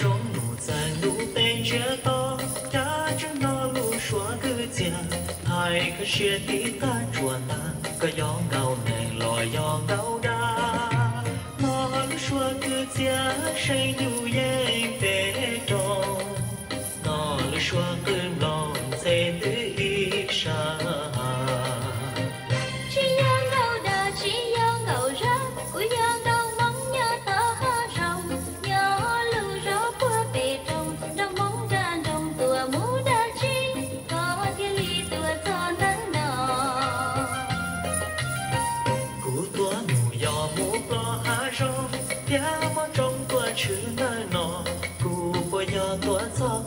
中路在路北街道，家住那路说个家，拍个雪地干着那个羊羔奶酪羊羔的，那路说个家谁牛眼白中，那路说个老。trong tiếng trong tua chữ nơi nọ. Cụ của nhà tua gió